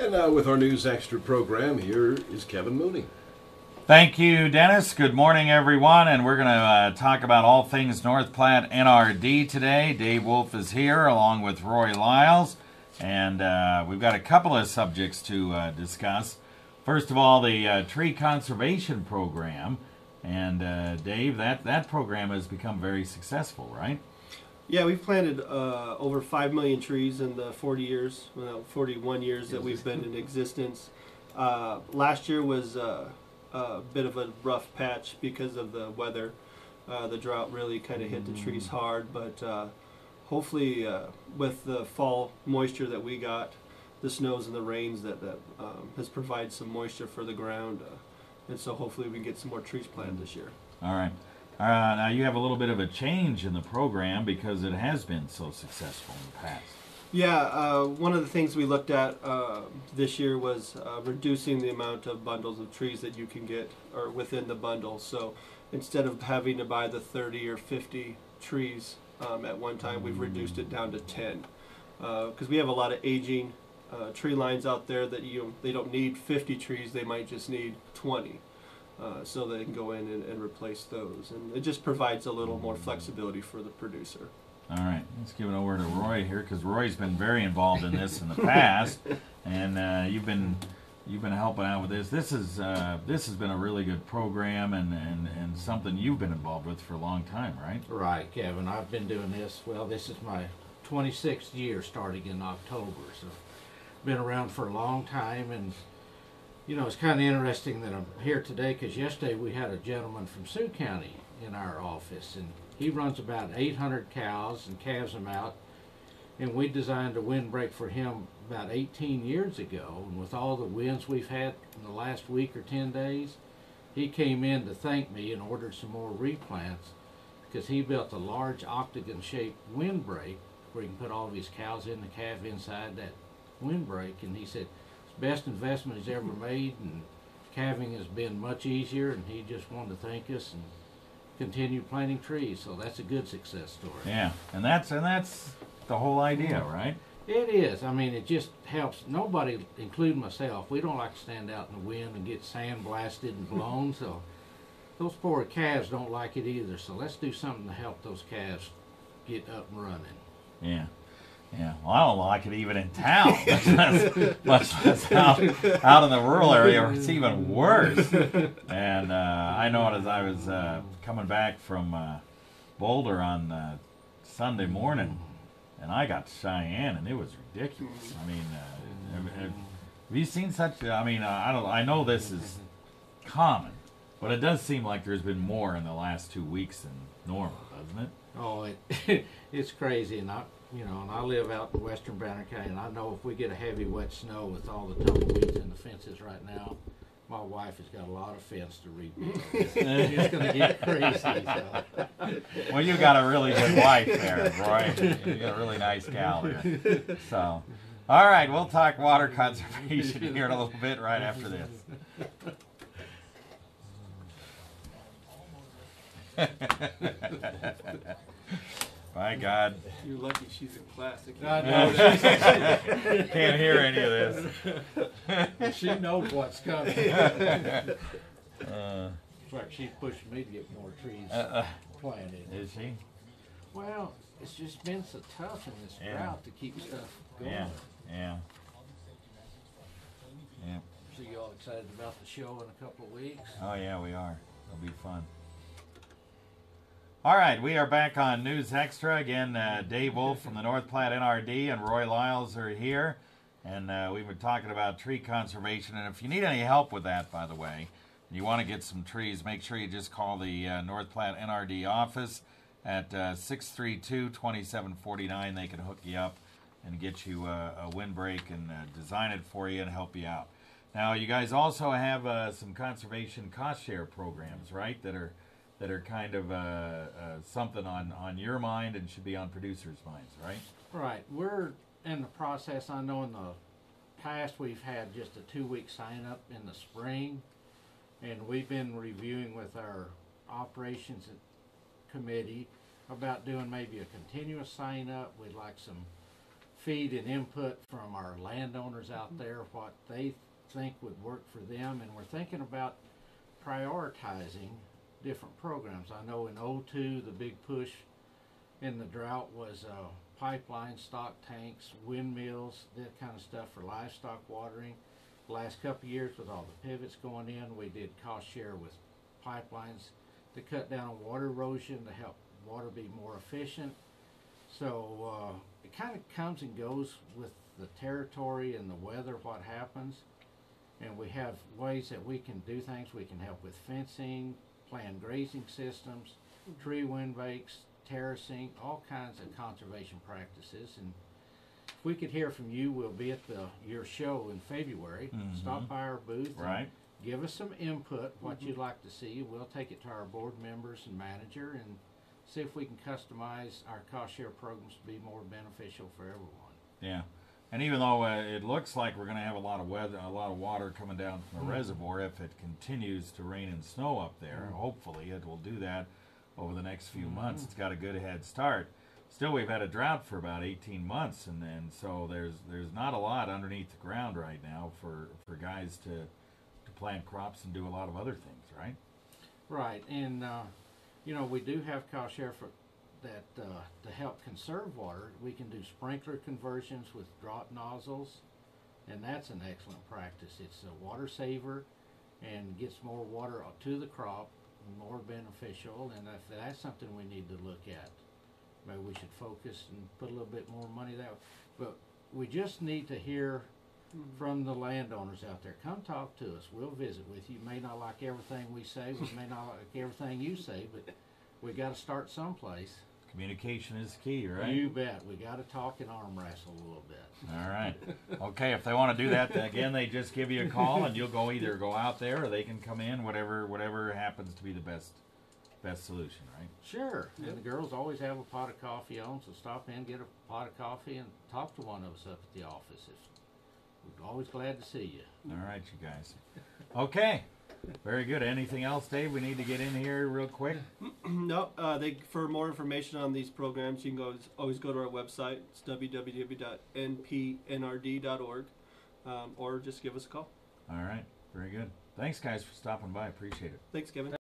And now, with our News Extra program, here is Kevin Mooney. Thank you, Dennis. Good morning, everyone. And we're going to uh, talk about all things North Platte NRD today. Dave Wolf is here along with Roy Lyles. And uh, we've got a couple of subjects to uh, discuss. First of all, the uh, tree conservation program. And uh, Dave, that, that program has become very successful, right? Yeah, we've planted uh, over 5 million trees in the 40 years, well, 41 years that we've been in existence. Uh, last year was uh, a bit of a rough patch because of the weather. Uh, the drought really kind of hit the trees hard, but uh, hopefully, uh, with the fall moisture that we got, the snows and the rains that, that um, has provided some moisture for the ground, uh, and so hopefully we can get some more trees planted this year. All right. Uh, now, you have a little bit of a change in the program because it has been so successful in the past. Yeah, uh, one of the things we looked at uh, this year was uh, reducing the amount of bundles of trees that you can get or within the bundle. So instead of having to buy the 30 or 50 trees um, at one time, we've reduced it down to 10 because we have a lot of aging uh, tree lines out there that you they don't need 50 trees; they might just need 20. Uh, so they can go in and, and replace those, and it just provides a little more flexibility for the producer. All right, let's give it over to Roy here because Roy's been very involved in this in the past, and uh, you've been you've been helping out with this. This is uh, this has been a really good program and, and, and something you've been involved with for a long time, right? Right, Kevin. I've been doing this. Well, this is my 26th year, starting in October. So, been around for a long time, and you know, it's kind of interesting that I'm here today because yesterday we had a gentleman from Sioux County in our office, and he runs about 800 cows and calves them out. And we designed a windbreak for him about 18 years ago. And with all the winds we've had in the last week or 10 days, he came in to thank me and ordered some more replants because he built a large octagon shaped windbreak where he can put all of his cows in the calf inside that windbreak. And he said, best investment he's ever made, and calving has been much easier. And he just wanted to thank us and continue planting trees. So that's a good success story. Yeah, and that's and that's the whole idea, mm-hmm. right? It is. I mean, it just helps. Nobody, including myself, we don't like to stand out in the wind and get sand blasted and blown. so those poor calves don't like it either. So let's do something to help those calves get up and running. Yeah. Yeah, well, I don't like it even in town, much less, out, out in the rural area, where it's even worse. And uh, I know it as I was uh, coming back from uh, Boulder on uh, Sunday morning, and I got to Cheyenne, and it was ridiculous. I mean, uh, have, have, you seen such? I mean, uh, I don't. I know this is common, but it does seem like there's been more in the last two weeks than normal, doesn't it? Oh, it, it's crazy, and you know, and I live out in western Banner County, and I know if we get a heavy wet snow with all the tumbleweeds and the fences right now, my wife has got a lot of fence to rebuild. It's, it's going to get crazy. So. Well, you got a really good wife there, Roy. You got a really nice gal there. So, all right, we'll talk water conservation here in a little bit right after this. By God, You're lucky she's in class. I know can't hear any of this. she, she knows what's coming. Uh, In fact, she's pushing me to get more trees uh, uh, planted. is she? Well, it's just been so tough in this Yeah. drought to keep stuff going. Yeah, yeah. Yeah. So you all excited about the show in a couple of weeks? Oh yeah, we are. It'll be fun. All right, we are back on News Extra again. Uh, Dave Wolf from the North Platte NRD and Roy Lyles are here, and uh, we've been talking about tree conservation. And if you need any help with that, by the way, you want to get some trees, make sure you just call the uh, North Platte NRD office at uh, 632-2749. They can hook you up and get you uh, a windbreak and uh, design it for you and help you out. Now, you guys also have uh, some conservation cost share programs, right? That are that are kind of uh, uh, something on on your mind and should be on producers' minds, right? Right. We're in the process. I know in the past we've had just a two week sign up in the spring, and we've been reviewing with our operations committee about doing maybe a continuous sign up. We'd like some feed and input from our landowners out there, what they think would work for them, and we're thinking about prioritizing different programs. I know in '02, the big push in the drought was uh, pipeline stock tanks, windmills, that kind of stuff for livestock watering. The last couple of years, with all the pivots going in, we did cost share with pipelines to cut down on water erosion to help water be more efficient. So uh, it kind of comes and goes with the territory and the weather, what happens. And we have ways that we can do things. We can help with fencing, planned grazing systems, mm-hmm. tree windbreaks, terracing, all kinds of conservation practices. And if we could hear from you, we'll be at the your show in February. Mm-hmm. Stop by our booth. Right. Give us some input, what mm-hmm. you'd like to see. We'll take it to our board members and manager and see if we can customize our cost share programs to be more beneficial for everyone. Yeah. And even though uh, it looks like we're going to have a lot of weather, a lot of water coming down from the reservoir, if it continues to rain and snow up there, hopefully it will do that over the next few months. It's got a good head start. Still, we've had a drought for about 18 months, and then so there's there's not a lot underneath the ground right now for for guys to to plant crops and do a lot of other things, right? Right, and uh, you know we do have cost share for that uh, to help conserve water. We can do sprinkler conversions with drop nozzles, and that's an excellent practice. It's a water saver, and gets more water to the crop, more beneficial. And if that's something we need to look at, maybe we should focus and put a little bit more money that way. But we just need to hear from the landowners out there. Come talk to us. We'll visit with you. You may not like everything we say. We may not like everything you say, but we got to start someplace. Communication is key, right? You bet. We got to talk and arm wrestle a little bit. All right. Okay, if they want to do that, then again, they just give you a call, and you'll go either go out there or they can come in, whatever whatever happens to be the best best solution, right? Sure. And the girls always have a pot of coffee on, so stop in, get a pot of coffee, and talk to one of us up at the office. If, we're always glad to see you. All right, you guys. Okay, very good. Anything else, Dave? We need to get in here real quick. No, uh, they for more information on these programs, you can go always go to our website. It's www.npnrd.org, um, or just give us a call. All right, very good. Thanks, guys, for stopping by. Appreciate it. Thanks, Kevin.